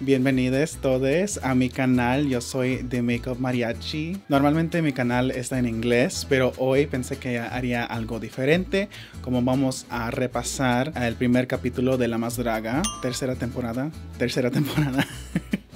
Bienvenidos todos a mi canal. Yo soy The Makeup Mariachi. Normalmente mi canal está en inglés, pero hoy pensé que haría algo diferente. Como vamos a repasar el primer capítulo de La Más Draga, tercera temporada. Tercera temporada.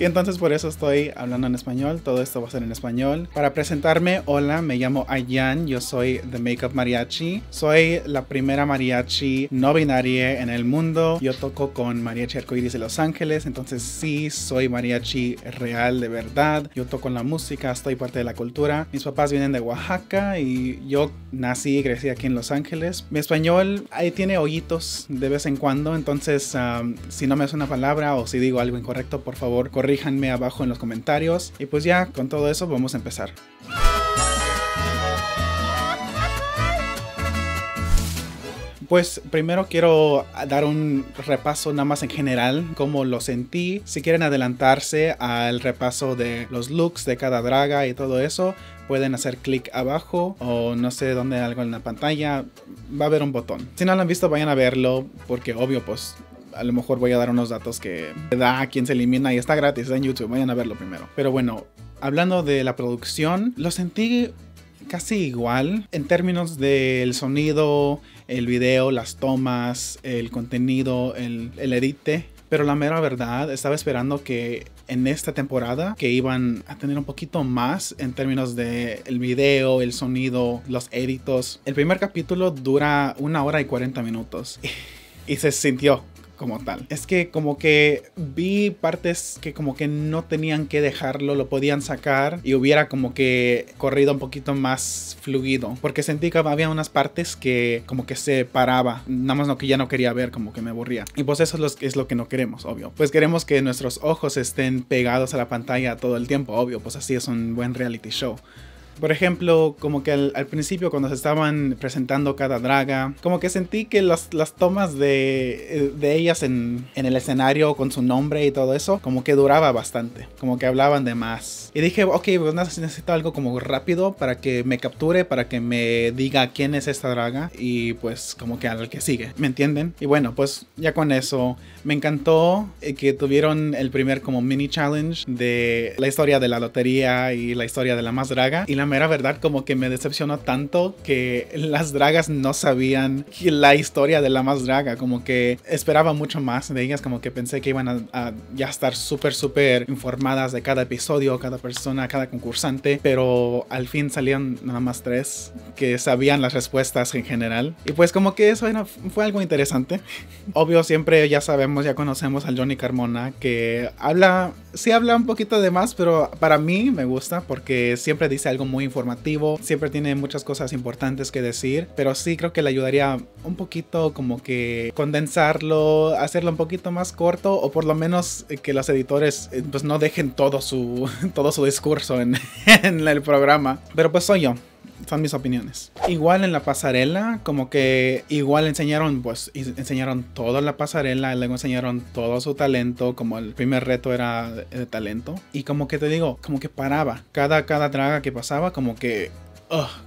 Y entonces por eso estoy hablando en español, todo esto va a ser en español. Para presentarme, hola, me llamo Ayan, yo soy The Makeup Mariachi. Soy la primera mariachi no binaria en el mundo. Yo toco con Mariachi Arcoiris de Los Ángeles, entonces sí, soy mariachi real de verdad. Yo toco la música, estoy parte de la cultura. Mis papás vienen de Oaxaca y yo nací y crecí aquí en Los Ángeles. Mi español ahí tiene hoyitos de vez en cuando, entonces um, si no me hace una palabra o si digo algo incorrecto, por favor, corre corríjanme abajo en los comentarios. Y pues ya, con todo eso vamos a empezar. Pues primero quiero dar un repaso nada más en general, cómo lo sentí. Si quieren adelantarse al repaso de los looks de cada draga y todo eso, pueden hacer clic abajo o no sé dónde algo en la pantalla. Va a haber un botón. Si no lo han visto, vayan a verlo porque obvio pues a lo mejor voy a dar unos datos que da a quien se elimina y está gratis, está en YouTube, vayan a verlo primero. Pero bueno, hablando de la producción, lo sentí casi igual en términos del sonido, el video, las tomas, el contenido, el, el edite. Pero la mera verdad, estaba esperando que en esta temporada que iban a tener un poquito más en términos de el video, el sonido, los editos. El primer capítulo dura una hora y 40 minutos. y se sintió como tal. Es que como que vi partes que como que no tenían que dejarlo, lo podían sacar y hubiera como que corrido un poquito más fluido. Porque sentí que había unas partes que como que se paraba, nada más lo que ya no quería ver, como que me aburría. Y pues eso es lo, es lo que no queremos, obvio. Pues queremos que nuestros ojos estén pegados a la pantalla todo el tiempo, obvio, pues así es un buen reality show. Por ejemplo, como que al, principio cuando se estaban presentando cada draga, como que sentí que las, las tomas de, de ellas en, en, el escenario con su nombre y todo eso, como que duraba bastante, como que hablaban de más. Y dije, ok, pues necesito algo como rápido para que me capture, para que me diga quién es esta draga y pues como que al que sigue, ¿me entienden? Y bueno, pues ya con eso, me encantó eh, que tuvieron el primer como mini challenge de la historia de la lotería y la historia de la más draga. Y la mera verdad como que me decepcionó tanto que las dragas no sabían la historia de la más draga, como que esperaba mucho más de ellas, como que pensé que iban a, ya estar súper, súper informadas de cada episodio, cada persona, cada concursante, pero al fin salían nada más tres que sabían las respuestas en general. Y pues como que eso fue algo interesante. Obvio, siempre ya sabemos, ya conocemos al Johnny Carmona, que habla, sí habla un poquito de más, pero para mí me gusta porque siempre dice algo muy informativo, siempre tiene muchas cosas importantes que decir, pero sí creo que le ayudaría un poquito como que condensarlo, hacerlo un poquito más corto o por lo menos que los editores eh, pues no dejen todo su, todo su discurso en, en el programa. Pero pues soy yo, son mis opiniones. Igual en la pasarela, como que igual enseñaron, pues enseñaron toda la pasarela, luego enseñaron todo su talento, como el primer reto era de, talento. Y como que te digo, como que paraba. Cada, cada draga que pasaba, como que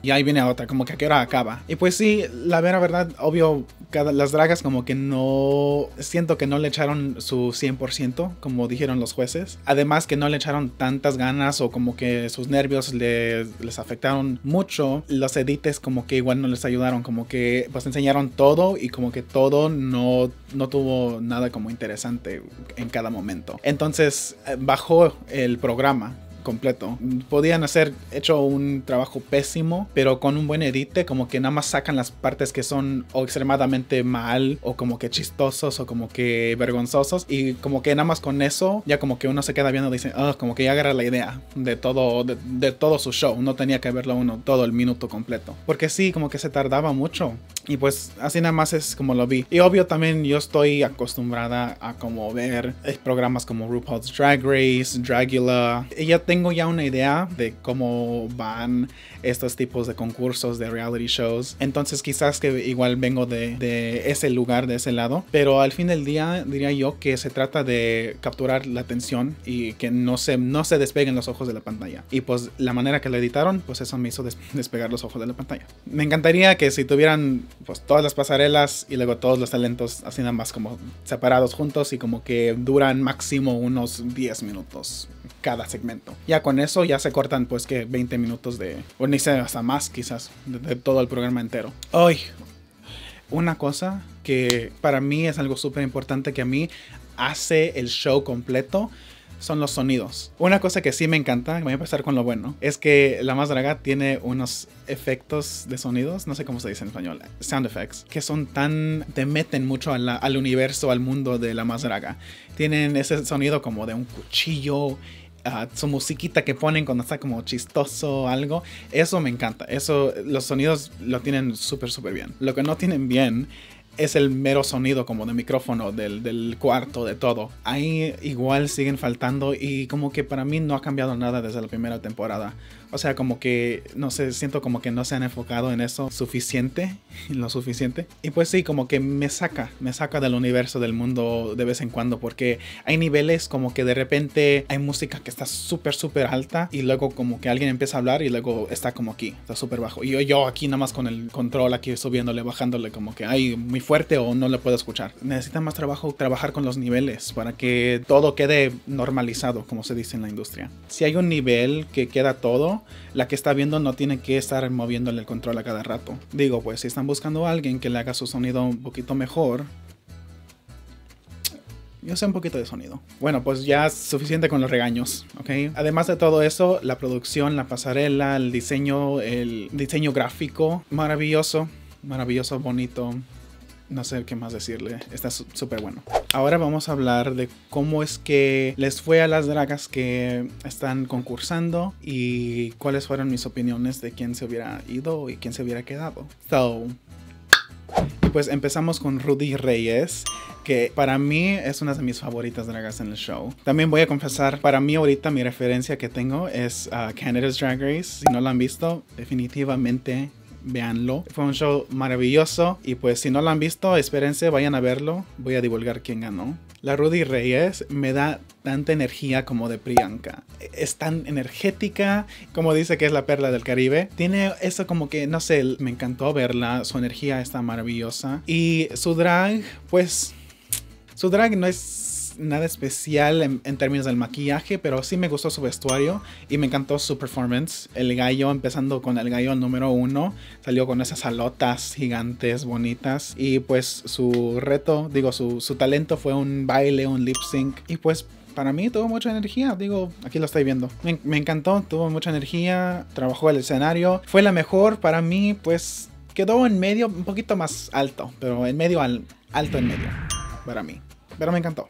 y ahí viene otra, como que a qué hora acaba. Y pues sí, la verdad, obvio, cada, las dragas como que no, siento que no le echaron su 100%, como dijeron los jueces. Además que no le echaron tantas ganas o como que sus nervios les afectaron mucho. Los edites como que igual no les ayudaron, como que pues enseñaron todo y como que todo no, no tuvo nada como interesante en cada momento. Entonces eh, bajó el programa completo. Podían hacer hecho un trabajo pésimo, pero con un buen edite, como que nada más sacan las partes que son o extremadamente mal, o como que chistosos, o como que vergonzosos, y como que nada más con eso, ya como que uno se queda viendo dice, oh, como que ya agarra la idea de todo, de, todo su show. No tenía que verlo uno todo el minuto completo. Porque sí, como que se tardaba mucho. Y pues así nada más es como lo vi. Y obvio también yo estoy acostumbrada a como ver programas como RuPaul's Drag Race, Dragula. Y ya tengo ya una idea de cómo van estos tipos de concursos de reality shows. Entonces quizás que igual vengo de, de, ese lugar, de ese lado. Pero al fin del día diría yo que se trata de capturar la atención y que no se, no se despeguen los ojos de la pantalla. Y pues la manera que lo editaron, pues eso me hizo despegar los ojos de la pantalla. Me encantaría que si tuvieran pues todas las pasarelas y luego todos los talentos así nada más como separados juntos y como que duran máximo unos 10 minutos cada segmento. Ya con eso ya se cortan pues que 20 minutos de, o ni sé, hasta más quizás, de, todo el programa entero. Hoy, una cosa que para mí es algo súper importante que a mí hace el show completo son los sonidos. Una cosa que sí me encanta, voy a empezar con lo bueno, es que la más draga tiene unos efectos de sonidos, no sé cómo se dice en español, sound effects, que son tan, te meten mucho al universo, al mundo de la más draga. Tienen ese sonido como de un cuchillo su musiquita que ponen cuando está como chistoso o algo. Eso me encanta. Eso, los sonidos lo tienen súper, súper bien. Lo que no tienen bien es el mero sonido como de micrófono del, del, cuarto, de todo. Ahí igual siguen faltando y como que para mí no ha cambiado nada desde la primera temporada. O sea, como que, no sé, siento como que no se han enfocado en eso suficiente, lo suficiente. Y pues sí, como que me saca, me saca del universo del mundo de vez en cuando, porque hay niveles como que de repente hay música que está súper, súper alta y luego como que alguien empieza a hablar y luego está como aquí, está súper bajo. Y yo, yo aquí nada más con el control aquí subiéndole, bajándole, como que hay muy fuerte o no le puedo escuchar. Necesita más trabajo trabajar con los niveles para que todo quede normalizado, como se dice en la industria. Si hay un nivel que queda todo, la que está viendo no tiene que estar moviéndole el control a cada rato. Digo, pues si están buscando a alguien que le haga su sonido un poquito mejor, yo sé un poquito de sonido. Bueno, pues ya es suficiente con los regaños, ¿ok? Además de todo eso, la producción, la pasarela, el diseño, el diseño gráfico, maravilloso, maravilloso, bonito, no sé qué más decirle. Está súper bueno. Ahora vamos a hablar de cómo es que les fue a las dragas que están concursando y cuáles fueron mis opiniones de quién se hubiera ido y quién se hubiera quedado. So, y pues empezamos con Rudy Reyes, que para mí es una de mis favoritas dragas en el show. También voy a confesar, para mí ahorita mi referencia que tengo es uh, Canada's Drag Race. Si no la han visto, definitivamente véanlo. Fue un show maravilloso y pues si no lo han visto, espérense, vayan a verlo. Voy a divulgar quién ganó. La Rudy Reyes me da tanta energía como de Priyanka. Es tan energética, como dice que es la perla del Caribe. Tiene eso como que, no sé, me encantó verla. Su energía está maravillosa. Y su drag, pues, su drag no es nada especial en, términos del maquillaje, pero sí me gustó su vestuario y me encantó su performance. El gallo, empezando con el gallo número uno, salió con esas alotas gigantes, bonitas. Y pues su reto, digo, su, su talento fue un baile, un lip sync. Y pues para mí tuvo mucha energía, digo, aquí lo estoy viendo. Me, me, encantó, tuvo mucha energía, trabajó el escenario. Fue la mejor para mí, pues quedó en medio, un poquito más alto, pero en medio al, alto en medio, para mí. Pero me encantó.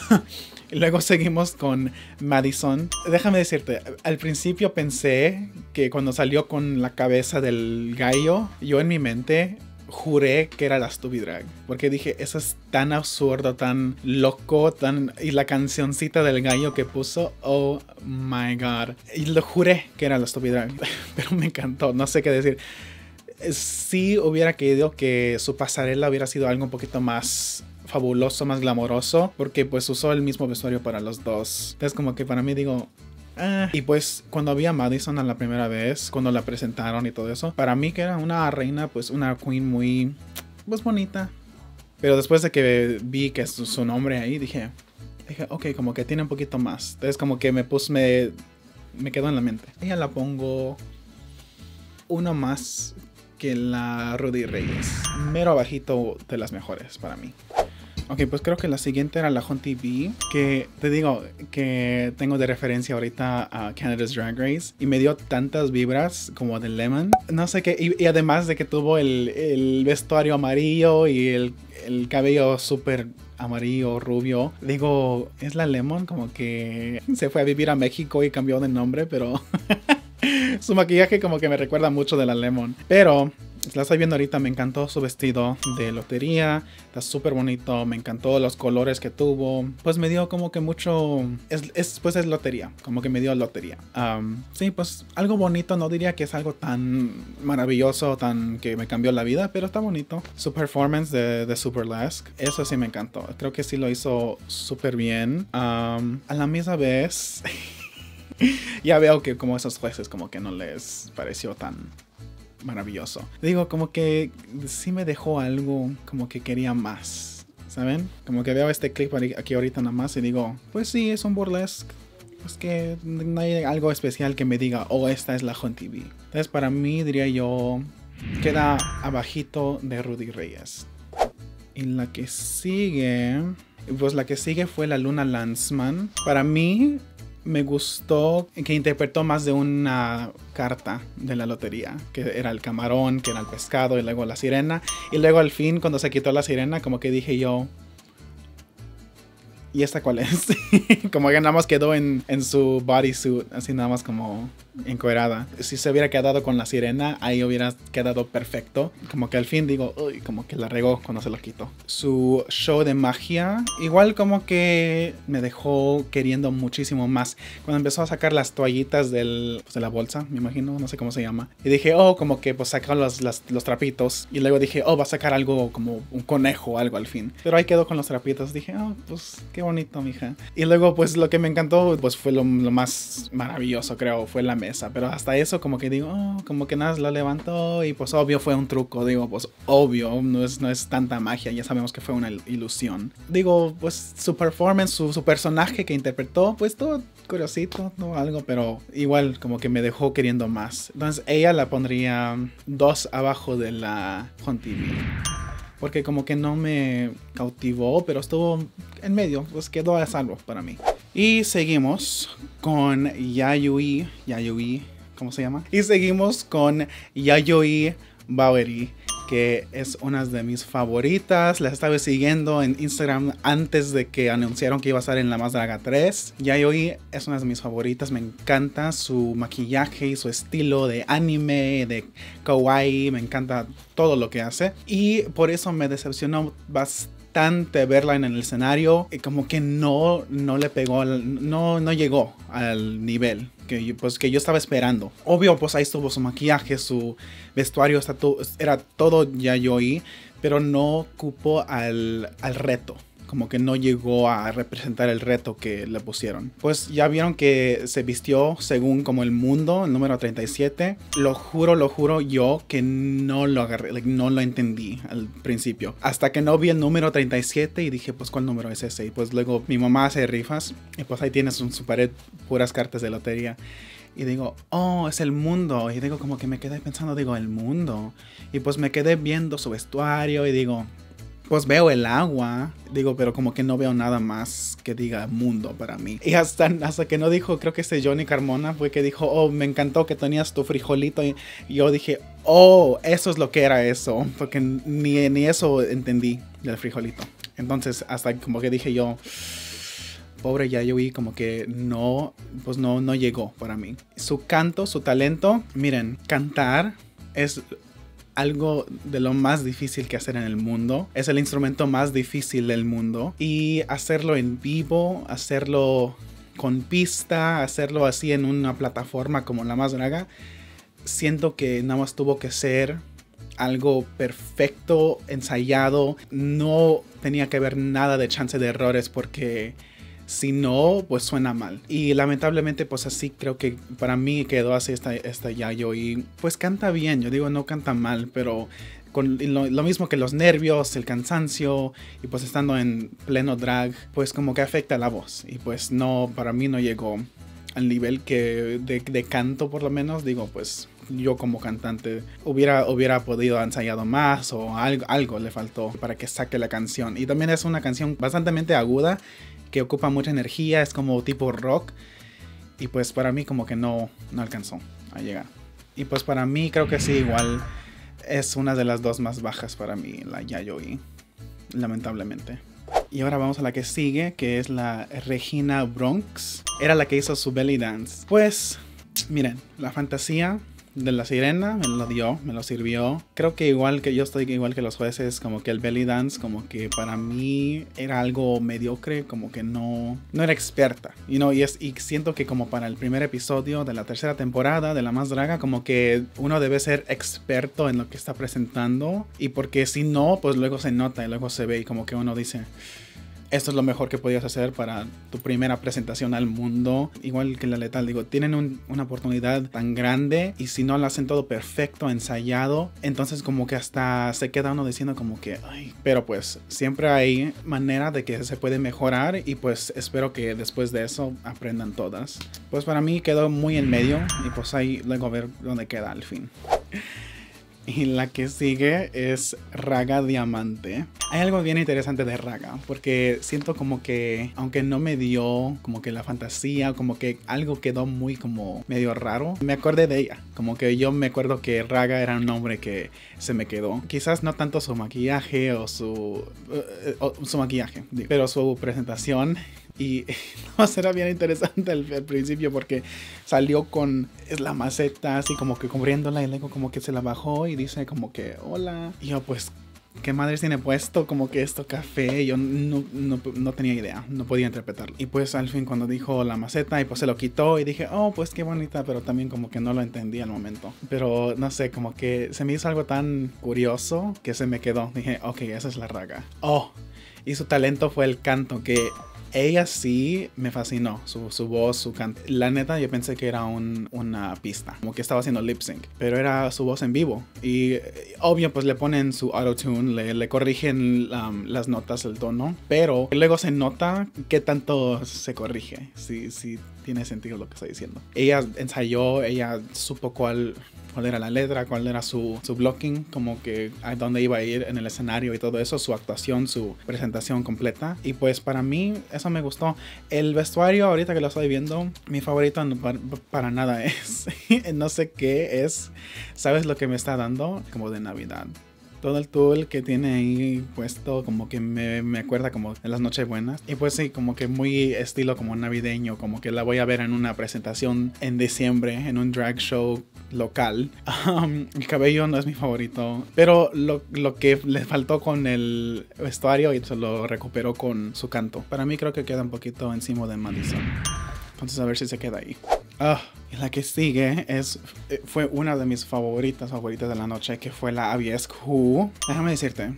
luego seguimos con Madison. Déjame decirte, al principio pensé que cuando salió con la cabeza del gallo, yo en mi mente juré que era la Stupid Drag. Porque dije, eso es tan absurdo, tan loco, tan... Y la cancioncita del gallo que puso, oh my god. Y lo juré que era la Stupid Drag. Pero me encantó, no sé qué decir. Sí hubiera querido que su pasarela hubiera sido algo un poquito más fabuloso, más glamoroso, porque pues usó el mismo vestuario para los dos. Entonces como que para mí digo, ah". Y pues cuando había Madison a la primera vez, cuando la presentaron y todo eso, para mí que era una reina, pues una queen muy, pues bonita. Pero después de que vi que es su nombre ahí, dije, dije, ok, como que tiene un poquito más. Entonces como que me puse, me, me quedó en la mente. Ella la pongo uno más que la Rudy Reyes. Mero bajito de las mejores para mí. Ok, pues creo que la siguiente era la Hunt TV, que te digo que tengo de referencia ahorita a Canada's Drag Race y me dio tantas vibras como de Lemon. No sé qué, y, además de que tuvo el, el vestuario amarillo y el, el cabello súper amarillo, rubio. Digo, es la Lemon, como que se fue a vivir a México y cambió de nombre, pero su maquillaje como que me recuerda mucho de la Lemon. Pero La estoy viendo ahorita, me encantó su vestido de lotería, está súper bonito, me encantó los colores que tuvo. Pues me dio como que mucho... Es, pues es lotería, como que me dio lotería. sí, pues algo bonito, no diría que es algo tan maravilloso, tan que me cambió la vida, pero está bonito. Su performance de, de Super Lask, eso sí me encantó. Creo que sí lo hizo súper bien. a la misma vez... ya veo que como esos jueces como que no les pareció tan maravilloso. Digo, como que sí me dejó algo como que quería más. ¿Saben? Como que veo este clip aquí ahorita nada más y digo, pues sí, es un burlesque. Pues que no hay algo especial que me diga, oh, esta es la Home TV. Entonces, para mí, diría yo, queda abajito de Rudy Reyes. Y la que sigue, pues la que sigue fue la Luna Lanzman. Para mí, me gustó que interpretó más de una carta de la lotería, que era el camarón, que era el pescado y luego la sirena. Y luego al fin, cuando se quitó la sirena, como que dije yo, ¿y esta cuál es? como que nada más quedó en, en su bodysuit, así nada más como encuerada. Si se hubiera quedado con la sirena, ahí hubiera quedado perfecto. Como que al fin digo, uy, como que la regó cuando se lo quitó. Su show de magia, igual como que me dejó queriendo muchísimo más. Cuando empezó a sacar las toallitas del, pues, de la bolsa, me imagino, no sé cómo se llama. Y dije, oh, como que pues sacó los, los trapitos. Y luego dije, oh, va a sacar algo como un conejo o algo al fin. Pero ahí quedó con los trapitos. Dije, oh, pues qué bonito, mija. Y luego pues lo que me encantó, pues fue lo, lo más maravilloso, creo, fue la mesa, pero hasta eso como que digo, oh, como que nada, lo levantó y pues obvio fue un truco, digo, pues obvio, no es, no es tanta magia, ya sabemos que fue una ilusión. Digo, pues su performance, su, su personaje que interpretó, pues todo curiosito, no algo, pero igual como que me dejó queriendo más. Entonces ella la pondría dos abajo de la TV porque como que no me cautivó, pero estuvo en medio, pues quedó a salvo para mí. Y seguimos con Yayoi, Yayoi, ¿cómo se llama? Y seguimos con Yayoi Bowery, es una de mis favoritas. La estaba siguiendo en Instagram antes de que anunciaron que iba a estar en La Más Draga 3. Yayoi es una de mis favoritas, me encanta su maquillaje y su estilo de anime, de kawaii, me encanta todo lo que hace. Y por eso me decepcionó bastante verla en el escenario como que no, no le pegó, no, no llegó al nivel que, pues, que yo estaba esperando. Obvio, pues ahí estuvo su maquillaje, su vestuario, era todo ya yo pero no cupo al, al reto como que no llegó a representar el reto que le pusieron. Pues ya vieron que se vistió según como el mundo, el número 37. Lo juro, lo juro yo que no lo agarré, no lo entendí al principio. Hasta que no vi el número 37 y dije, pues ¿cuál número es ese? Y pues luego mi mamá hace rifas y pues ahí tienes en su pared puras cartas de lotería. Y digo, oh, es el mundo. Y digo, como que me quedé pensando, digo, el mundo. Y pues me quedé viendo su vestuario y digo, pues veo el agua, digo, pero como que no veo nada más que diga mundo para mí. Y hasta, hasta que no dijo, creo que ese Johnny Carmona fue que dijo, oh, me encantó que tenías tu frijolito. Y, yo dije, oh, eso es lo que era eso, porque ni, ni eso entendí del frijolito. Entonces, hasta como que dije yo, pobre Yayoi como que no, pues no, no llegó para mí. Su canto, su talento, miren, cantar es algo de lo más difícil que hacer en el mundo. Es el instrumento más difícil del mundo. Y hacerlo en vivo, hacerlo con pista, hacerlo así en una plataforma como la más draga, siento que nada más tuvo que ser algo perfecto, ensayado. No tenía que haber nada de chance de errores porque si no, pues suena mal. Y lamentablemente, pues así creo que para mí quedó así esta, esta Yayo. Y pues canta bien, yo digo, no canta mal, pero con lo, mismo que los nervios, el cansancio y pues estando en pleno drag, pues como que afecta la voz. Y pues no, para mí no llegó al nivel que de, canto por lo menos, digo, pues yo como cantante hubiera, hubiera podido ensayado más o algo, algo le faltó para que saque la canción. Y también es una canción bastante aguda que ocupa mucha energía, es como tipo rock. Y pues para mí como que no, no alcanzó a llegar. Y pues para mí creo que sí, igual es una de las dos más bajas para mí, la Yayoi, lamentablemente. Y ahora vamos a la que sigue, que es la Regina Bronx. Era la que hizo su belly dance. Pues, miren, la fantasía de la sirena, me lo dio, me lo sirvió. Creo que igual que yo estoy igual que los jueces, como que el belly dance, como que para mí era algo mediocre, como que no, no era experta. You know, y, es, y siento que como para el primer episodio de la tercera temporada de La Más Draga, como que uno debe ser experto en lo que está presentando. Y porque si no, pues luego se nota y luego se ve y como que uno dice esto es lo mejor que podías hacer para tu primera presentación al mundo. Igual que la letal, digo, tienen una oportunidad tan grande y si no lo hacen todo perfecto, ensayado, entonces como que hasta se queda uno diciendo como que, ay, pero pues siempre hay manera de que se puede mejorar y pues espero que después de eso aprendan todas. Pues para mí quedó muy en medio y pues ahí luego ver dónde queda al fin. Y la que sigue es Raga Diamante. Hay algo bien interesante de Raga, porque siento como que, aunque no me dio como que la fantasía, como que algo quedó muy como medio raro, me acordé de ella. Como que yo me acuerdo que Raga era un nombre que se me quedó. Quizás no tanto su maquillaje o su, eh, su maquillaje, pero su presentación y no, será bien interesante al, principio porque salió con la maceta así como que cubriéndola y luego como que se la bajó y dice como que hola. Y yo pues, ¿qué madre tiene puesto? Como que esto café. Yo no, no, no, tenía idea, no podía interpretarlo. Y pues al fin cuando dijo la maceta y pues se lo quitó y dije, oh, pues qué bonita, pero también como que no lo entendí al momento. Pero no sé, como que se me hizo algo tan curioso que se me quedó. Dije, ok, esa es la raga. Oh. Y su talento fue el canto, que ella sí me fascinó, su, su voz, su canto. La neta, yo pensé que era un, una pista, como que estaba haciendo lip sync, pero era su voz en vivo. Y obvio, pues le ponen su auto-tune, le, le, corrigen um, las notas, el tono, pero luego se nota qué tanto se corrige, si, si tiene sentido lo que estoy diciendo. Ella ensayó, ella supo cuál cuál era la letra, cuál era su, su blocking, como que a dónde iba a ir en el escenario y todo eso, su actuación, su presentación completa. Y pues para mí eso me gustó. El vestuario, ahorita que lo estoy viendo, mi favorito para, para nada es. no sé qué es. ¿Sabes lo que me está dando? Como de Navidad todo el tool que tiene ahí puesto como que me, me acuerda como de las noches buenas y pues sí como que muy estilo como navideño como que la voy a ver en una presentación en diciembre en un drag show local. Um, el cabello no es mi favorito pero lo, lo, que le faltó con el vestuario y se lo recuperó con su canto. Para mí creo que queda un poquito encima de Madison. Entonces a ver si se queda ahí. Ah, y la que sigue es, eh, fue una de mis favoritas, favoritas de la noche, que fue la Who. Déjame decirte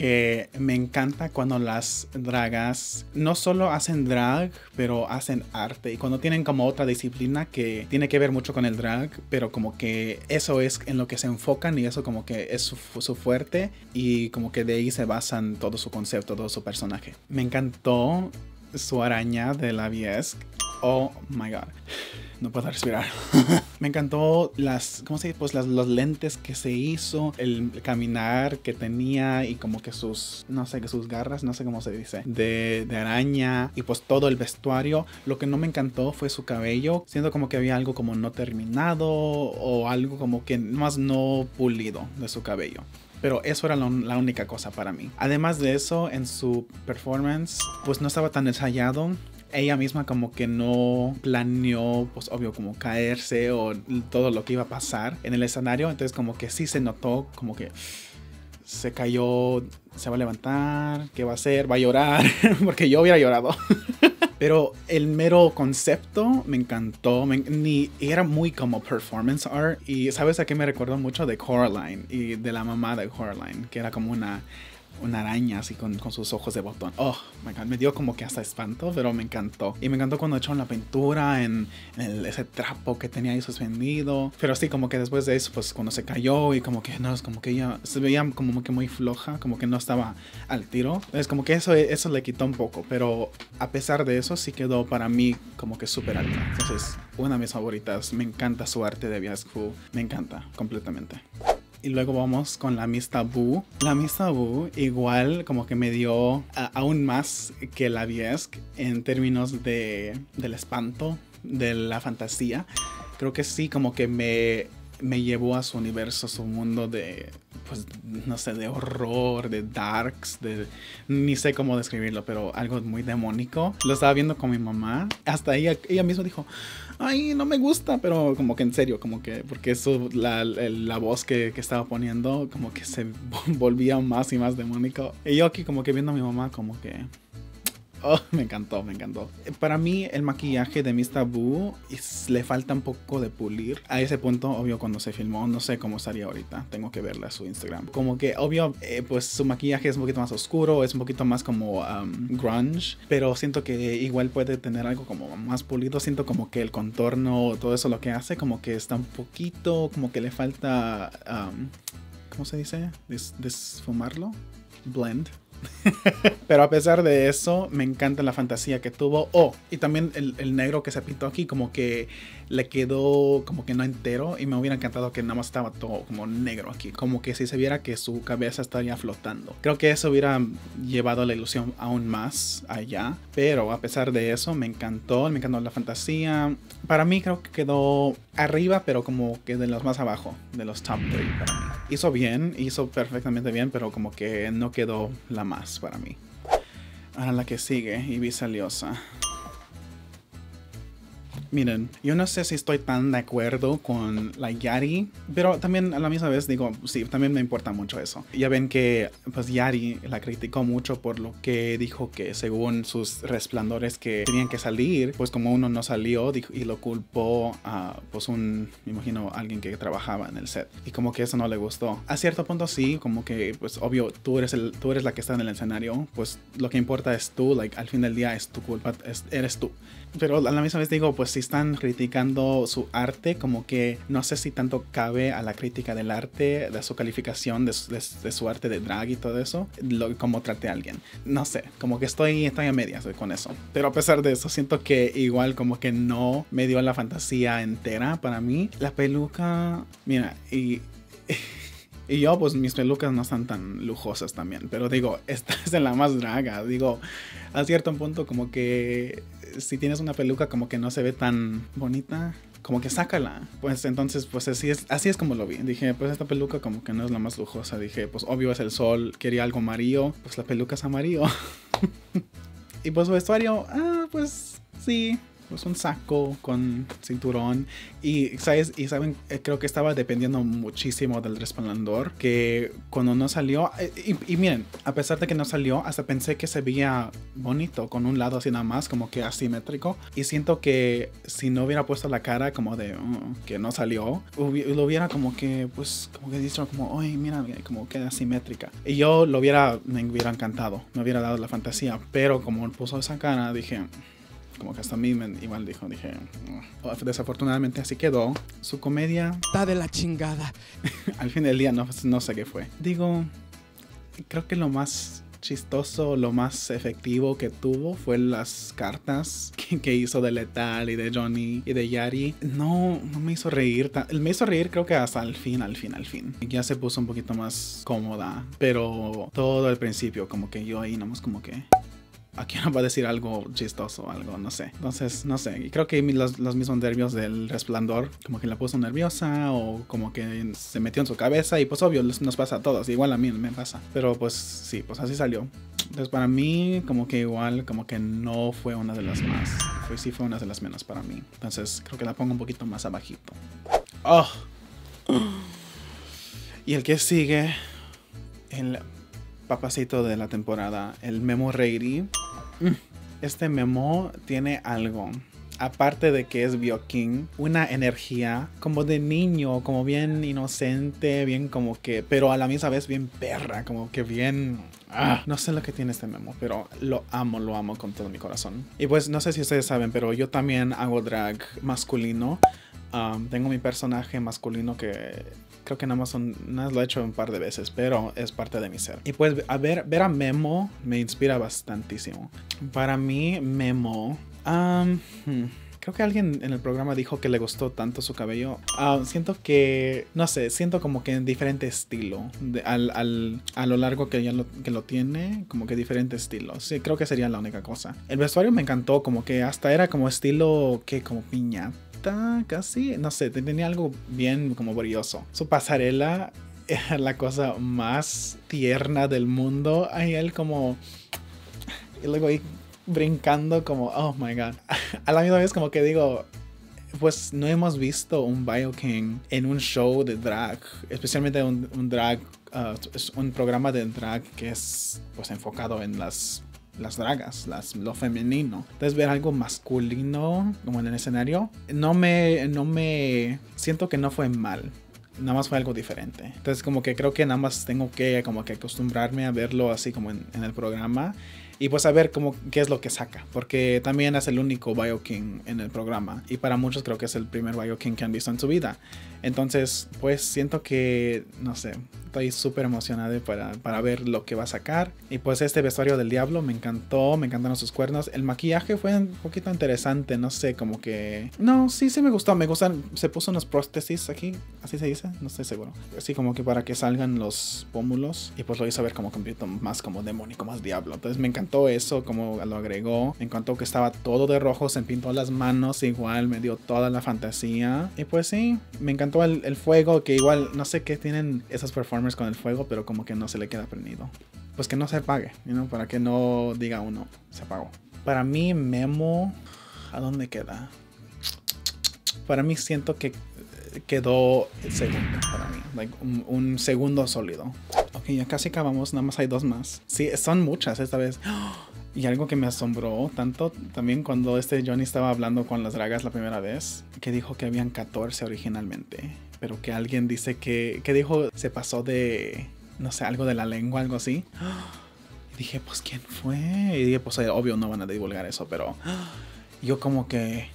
que me encanta cuando las dragas no solo hacen drag, pero hacen arte. Y cuando tienen como otra disciplina que tiene que ver mucho con el drag, pero como que eso es en lo que se enfocan y eso como que es su, fuerte y como que de ahí se basan todo su concepto, todo su personaje. Me encantó su araña de la ABS. Oh my god no puedo respirar. me encantó las, ¿cómo se dice? Pues las, los lentes que se hizo, el caminar que tenía y como que sus, no sé, que sus garras, no sé cómo se dice, de, de araña y pues todo el vestuario. Lo que no me encantó fue su cabello, siendo como que había algo como no terminado o algo como que más no pulido de su cabello. Pero eso era la única cosa para mí. Además de eso, en su performance, pues no estaba tan ensayado ella misma como que no planeó, pues obvio, como caerse o todo lo que iba a pasar en el escenario. Entonces como que sí se notó como que se cayó, se va a levantar, ¿qué va a hacer? Va a llorar, porque yo hubiera llorado. Pero el mero concepto me encantó. ni, era muy como performance art. Y sabes a qué me recordó mucho de Coraline y de la mamá de Coraline, que era como una una araña así con, con, sus ojos de botón. Oh, my God, me dio como que hasta espanto, pero me encantó. Y me encantó cuando echaron la pintura en, en ese trapo que tenía ahí suspendido. Pero sí, como que después de eso, pues cuando se cayó y como que no, es como que ella se veía como que muy floja, como que no estaba al tiro. Es como que eso, eso le quitó un poco, pero a pesar de eso, sí quedó para mí como que súper alta. Entonces, una de mis favoritas. Me encanta su arte de Biascu. Me encanta completamente. Y luego vamos con la Miss Taboo. La Miss Taboo igual como que me dio aún más que la Viesc en términos de, del espanto, de la fantasía. Creo que sí, como que me me llevó a su universo, su mundo de, pues, no sé, de horror, de darks, de, ni sé cómo describirlo, pero algo muy demónico. Lo estaba viendo con mi mamá. Hasta ella, ella misma dijo, ay, no me gusta, pero como que en serio, como que, porque eso, la, la voz que, que, estaba poniendo, como que se volvía más y más demónico. Y yo aquí como que viendo a mi mamá, como que, Oh, me encantó, me encantó. Para mí el maquillaje de Miss Taboo le falta un poco de pulir. A ese punto, obvio, cuando se filmó, no sé cómo estaría ahorita. Tengo que verla su Instagram. Como que, obvio, eh, pues su maquillaje es un poquito más oscuro, es un poquito más como um, grunge, pero siento que igual puede tener algo como más pulido. Siento como que el contorno, todo eso lo que hace, como que está un poquito, como que le falta, um, ¿cómo se dice? desfumarlo. Blend. Pero a pesar de eso, me encanta la fantasía que tuvo. Oh, y también el, el, negro que se pintó aquí, como que le quedó como que no entero. Y me hubiera encantado que nada más estaba todo como negro aquí. Como que si se viera que su cabeza estaría flotando. Creo que eso hubiera llevado la ilusión aún más allá. Pero a pesar de eso, me encantó. Me encantó la fantasía. Para mí creo que quedó arriba, pero como que de los más abajo. De los top 3 para mí. Hizo bien, hizo perfectamente bien, pero como que no quedó la más para mí. Ahora la que sigue, Ibiza Liosa. Miren, yo no sé si estoy tan de acuerdo con la Yari, pero también a la misma vez digo, sí, también me importa mucho eso. Ya ven que pues Yari la criticó mucho por lo que dijo que según sus resplandores que tenían que salir, pues como uno no salió y lo culpó a pues un, me imagino, alguien que trabajaba en el set. Y como que eso no le gustó. A cierto punto sí, como que pues obvio, tú eres, el, tú eres la que está en el escenario, pues lo que importa es tú, like al fin del día es tu culpa, eres tú. Pero a la misma vez digo, pues si están criticando su arte, como que no sé si tanto cabe a la crítica del arte, de su calificación, de, su arte de drag y todo eso, lo, como trate a alguien. No sé, como que estoy, estoy a medias con eso. Pero a pesar de eso, siento que igual como que no me dio la fantasía entera para mí. La peluca, mira, y... Y yo, pues mis pelucas no están tan lujosas también. Pero digo, esta es en la más draga. Digo, a cierto punto como que si tienes una peluca como que no se ve tan bonita, como que sácala. Pues entonces, pues así es, así es como lo vi. Dije, pues esta peluca como que no es la más lujosa. Dije, pues obvio es el sol, quería algo amarillo, pues la peluca es amarillo. y pues su vestuario, ah, pues sí, pues un saco con cinturón. Y sabes y saben eh, creo que estaba dependiendo muchísimo del resplandor que cuando no salió eh, y, miren a pesar de que no salió hasta pensé que se veía bonito con un lado así nada más como que asimétrico. Y siento que si no hubiera puesto la cara como de oh, que no salió lo hubiera como que pues como que dicho como oye mira como que asimétrica. Y yo lo hubiera me hubiera encantado me hubiera dado la fantasía. Pero como puso esa cara dije como que hasta a mí me, igual dijo, dije, oh, desafortunadamente así quedó. Su comedia... Está de la chingada. al fin del día no, no sé qué fue. Digo, creo que lo más chistoso, lo más efectivo que tuvo fue las cartas que, hizo de Letal y de Johnny y de Yari. No, no me hizo reír. Me hizo reír creo que hasta el fin, al fin, al fin. Ya se puso un poquito más cómoda, pero todo al principio como que yo ahí nomás como que aquí no va a decir algo chistoso, algo, no sé. Entonces, no sé. Y creo que los, los, mismos nervios del resplandor, como que la puso nerviosa o como que se metió en su cabeza y pues obvio, nos pasa a todos. Igual a mí me pasa. Pero pues sí, pues así salió. Entonces para mí como que igual, como que no fue una de las más. Fue, sí fue una de las menos para mí. Entonces creo que la pongo un poquito más abajito. Oh. Y el que sigue, el papacito de la temporada, el Memo Reiri. Mm, este Memo tiene algo. Aparte de que es Bioking, una energía como de niño, como bien inocente, bien como que, pero a la misma vez bien perra, como que bien Ah, no sé lo que tiene este memo, pero lo amo, lo amo con todo mi corazón. Y pues no sé si ustedes saben, pero yo también hago drag masculino. Um, tengo mi personaje masculino que creo que nada más nada lo he hecho un par de veces, pero es parte de mi ser. Y pues a ver, ver a Memo me inspira bastantísimo. Para mí, Memo, um, hmm, creo que alguien en el programa dijo que le gustó tanto su cabello. Ah, siento que, no sé, siento como que en diferente estilo. al, al, a lo largo que ya lo, que lo tiene, como que diferente estilo. Sí, creo que sería la única cosa. El vestuario me encantó, como que hasta era como estilo que como piñata, casi. No sé, tenía algo bien como brilloso. Su pasarela era la cosa más tierna del mundo. Ahí él como... Y luego ahí brincando como, oh my god. A la misma vez como que digo, pues no hemos visto un Bioking en un show de drag, especialmente un, un drag, uh, un programa de drag que es pues enfocado en las las dragas, las, lo femenino. Entonces ver algo masculino como en el escenario, no me, no me, siento que no fue mal. Nada más fue algo diferente. Entonces como que creo que nada más tengo que como que acostumbrarme a verlo así como en, en el programa y pues a ver cómo, qué es lo que saca, porque también es el único Bioking en el programa y para muchos creo que es el primer Bioking que han visto en su vida. Entonces, pues siento que, no sé, estoy súper emocionado para, para, ver lo que va a sacar. Y pues este vestuario del diablo me encantó, me encantaron sus cuernos. El maquillaje fue un poquito interesante, no sé, como que... No, sí, sí me gustó, me gustan. Se puso unos prótesis aquí, así se dice, no estoy seguro. Así como que para que salgan los pómulos. Y pues lo hizo ver como poquito más como demónico, más diablo. Entonces me encantó eso, como lo agregó. Me encantó que estaba todo de rojo, se pintó las manos igual, me dio toda la fantasía. Y pues sí, me encantó el, fuego, que igual no sé qué tienen esas performers con el fuego, pero como que no se le queda prendido. Pues que no se apague, you para que no diga uno, se apagó. Para mí, Memo, ¿a dónde queda? Para mí siento que quedó el segundo para mí, un, un, segundo sólido. Ok, ya casi acabamos, nada más hay dos más. Sí, son muchas esta vez. Y algo que me asombró tanto también cuando este Johnny estaba hablando con las dragas la primera vez, que dijo que habían 14 originalmente, pero que alguien dice que, que dijo se pasó de, no sé, algo de la lengua, algo así. Y dije, pues ¿quién fue? Y dije, pues obvio no van a divulgar eso, pero yo como que,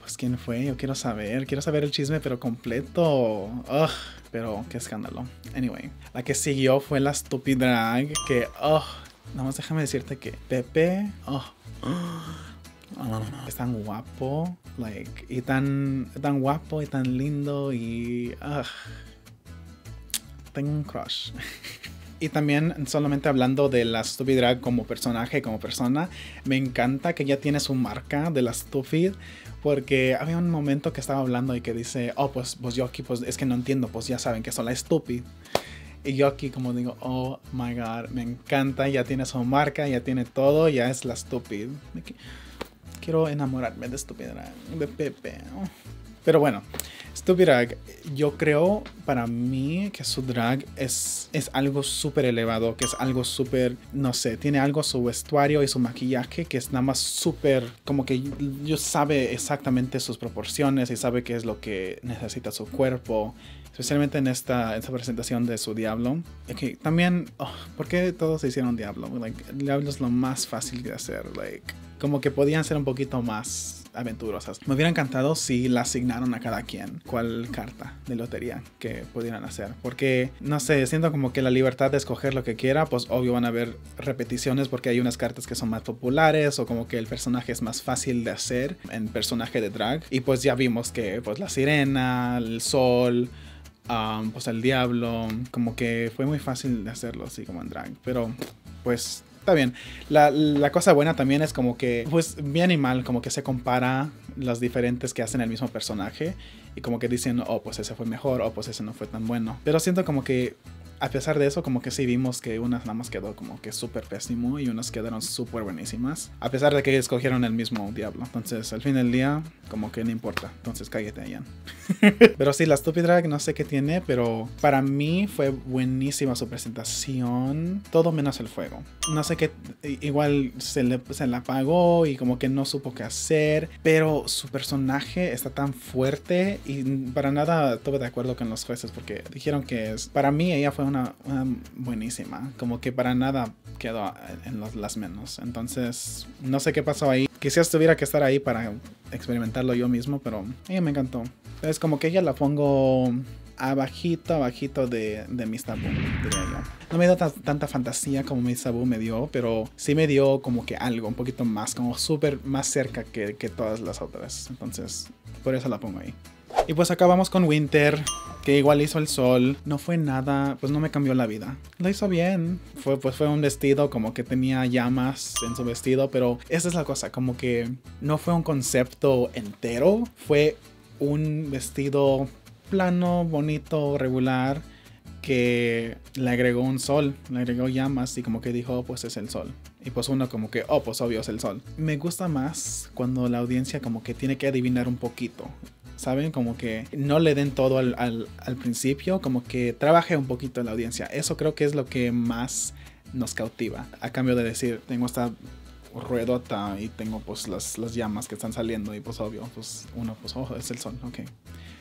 pues ¿quién fue? Yo quiero saber, quiero saber el chisme, pero completo. Ugh, pero qué escándalo. Anyway, la que siguió fue la Stupid Drag, que, ugh, Nada más déjame decirte que Pepe. Oh, es tan guapo. Like, y tan, tan guapo y tan lindo. Y. tengo un crush. Y también, solamente hablando de la Stupid Drag como personaje, como persona, me encanta que ya tiene su marca de la Stupid. Porque había un momento que estaba hablando y que dice, oh, pues, pues yo aquí, pues es que no entiendo, pues ya saben que son la Stupid. Y yo aquí como digo, oh my god, me encanta, ya tiene su marca, ya tiene todo, ya es la estúpida. Quiero enamorarme de estúpida, de Pepe. Pero bueno, Stupid Drag, yo creo para mí que su drag es, es algo súper elevado, que es algo súper, no sé, tiene algo su vestuario y su maquillaje que es nada más súper, como que yo sabe exactamente sus proporciones y sabe qué es lo que necesita su cuerpo especialmente en esta, esta presentación de su Diablo. Okay, también, oh, ¿por qué todos se hicieron Diablo? Like, Diablo es lo más fácil de hacer. Like, como que podían ser un poquito más aventurosas. Me hubiera encantado si la asignaron a cada quien cuál carta de lotería que pudieran hacer. Porque, no sé, siento como que la libertad de escoger lo que quiera, pues obvio van a haber repeticiones porque hay unas cartas que son más populares o como que el personaje es más fácil de hacer en personaje de drag. Y pues ya vimos que pues la sirena, el sol, um, pues el diablo, como que fue muy fácil de hacerlo así como en drag. Pero pues está bien. La, la, cosa buena también es como que, pues bien y mal, como que se compara las diferentes que hacen el mismo personaje y como que dicen, oh, pues ese fue mejor, oh, pues ese no fue tan bueno. Pero siento como que a pesar de eso, como que sí vimos que unas nada más quedó como que súper pésimo y unas quedaron súper buenísimas. A pesar de que escogieron el mismo diablo. Entonces, al fin del día, como que no importa. Entonces, cállate, Ian. pero sí, la Stupid Drag no sé qué tiene, pero para mí fue buenísima su presentación. Todo menos el fuego. No sé qué, igual se le, se la apagó y como que no supo qué hacer. Pero su personaje está tan fuerte y para nada estuve de acuerdo con los jueces porque dijeron que es, para mí ella fue una, buenísima. Como que para nada quedó en las menos. Entonces, no sé qué pasó ahí. Quizás tuviera que estar ahí para experimentarlo yo mismo, pero ella me encantó. Es como que ella la pongo abajito, abajito de, de Miss Taboo, diría yo. No me dio tanta fantasía como Miss Taboo me dio, pero sí me dio como que algo, un poquito más, como súper más cerca que, que todas las otras. Entonces, por eso la pongo ahí. Y pues acabamos con Winter, que igual hizo el sol. No fue nada, pues no me cambió la vida. Lo hizo bien. Fue, pues fue un vestido como que tenía llamas en su vestido, pero esa es la cosa, como que no fue un concepto entero. Fue un vestido plano, bonito, regular, que le agregó un sol, le agregó llamas y como que dijo, oh, pues es el sol. Y pues uno como que, oh, pues obvio es el sol. Me gusta más cuando la audiencia como que tiene que adivinar un poquito. ¿Saben? Como que no le den todo al, al, principio, como que trabaje un poquito la audiencia. Eso creo que es lo que más nos cautiva. A cambio de decir, tengo esta ruedota y tengo pues las, las llamas que están saliendo y pues obvio, pues uno pues, oh, es el sol, ok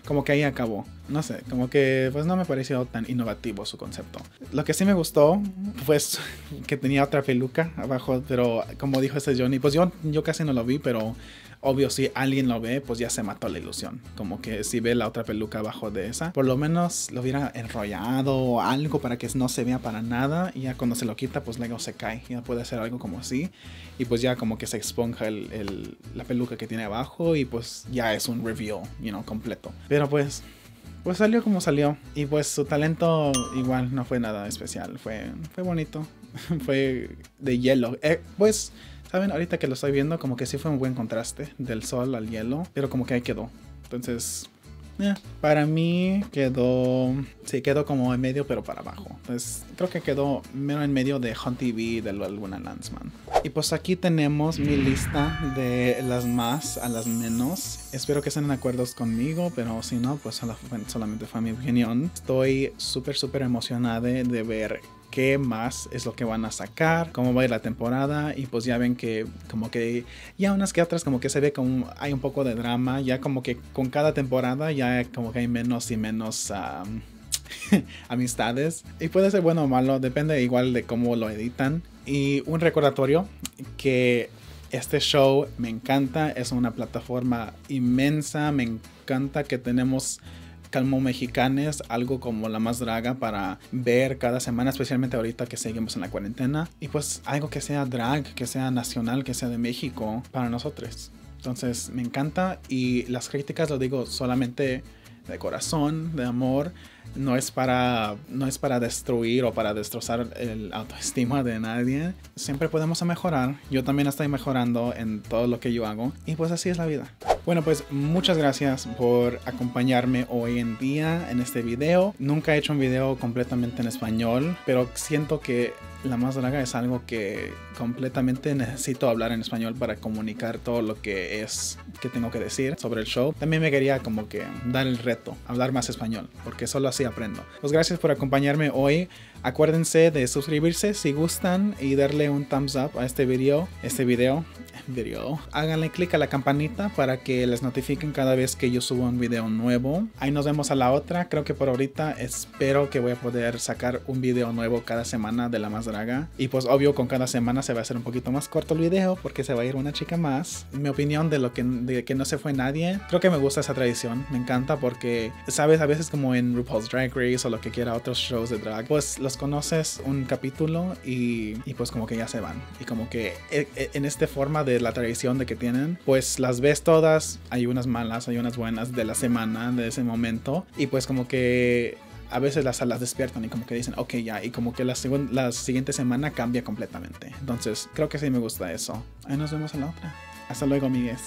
como que ahí acabó. No sé, como que pues no me pareció tan innovativo su concepto. Lo que sí me gustó fue que tenía otra peluca abajo, pero como dijo ese Johnny, pues yo, yo casi no lo vi, pero obvio si alguien lo ve, pues ya se mató la ilusión. Como que si ve la otra peluca abajo de esa, por lo menos lo hubiera enrollado o algo para que no se vea para nada. Y ya cuando se lo quita, pues luego se cae. Ya puede hacer algo como así. Y pues ya como que se exponja el, la peluca que tiene abajo y pues ya es un reveal, you know, completo. Pero pues pues salió como salió. Y pues su talento igual no fue nada especial. Fue, fue bonito. fue de hielo. Eh, pues Saben, ahorita que lo estoy viendo, como que sí fue un buen contraste del sol al hielo, pero como que ahí quedó. Entonces, eh, para mí quedó, sí, quedó como en medio, pero para abajo. Entonces, creo que quedó menos en medio de Hunt TV de Luna Landsman. Y pues aquí tenemos mi lista de las más a las menos. Espero que estén en acuerdos conmigo, pero si no, pues solamente fue mi opinión. Estoy súper, súper emocionada de ver qué más es lo que van a sacar, cómo va a ir la temporada y pues ya ven que como que ya unas que otras como que se ve como hay un poco de drama, ya como que con cada temporada ya como que hay menos y menos amistades. Y puede ser bueno o malo, depende igual de cómo lo editan. Y un recordatorio que este show me encanta, es una plataforma inmensa, me encanta que tenemos Calmo Mexicanes, algo como la más draga para ver cada semana, especialmente ahorita que seguimos en la cuarentena. Y pues algo que sea drag, que sea nacional, que sea de México para nosotros. Entonces me encanta y las críticas lo digo solamente de corazón, de amor. No es para no es para destruir o para destrozar el autoestima de nadie. Siempre podemos mejorar. Yo también estoy mejorando en todo lo que yo hago y pues así es la vida. Bueno, pues muchas gracias por acompañarme hoy en día en este video. Nunca he hecho un video completamente en español, pero siento que la más draga es algo que completamente necesito hablar en español para comunicar todo lo que es que tengo que decir sobre el show. También me quería como que dar el reto, hablar más español, porque solo así aprendo. Pues gracias por acompañarme hoy. Acuérdense de suscribirse si gustan y darle un thumbs up a este video, este video video. Háganle clic a la campanita para que les notifiquen cada vez que yo subo un video nuevo. Ahí nos vemos a la otra. Creo que por ahorita espero que voy a poder sacar un video nuevo cada semana de la más draga. Y pues obvio con cada semana se va a hacer un poquito más corto el video porque se va a ir una chica más. Mi opinión de lo que, de que no se fue nadie. Creo que me gusta esa tradición. Me encanta porque, sabes, a veces como en RuPaul's Drag Race o lo que quiera otros shows de drag, pues los conoces un capítulo y, y pues como que ya se van. Y como que e, e, en esta forma de la tradición de que tienen, pues las ves todas, hay unas malas, hay unas buenas de la semana, de ese momento, y pues como que a veces las las despiertan y como que dicen, ok, ya, y como que la, la siguiente semana cambia completamente. Entonces, creo que sí me gusta eso. Ahí nos vemos en la otra. Hasta luego, amigues.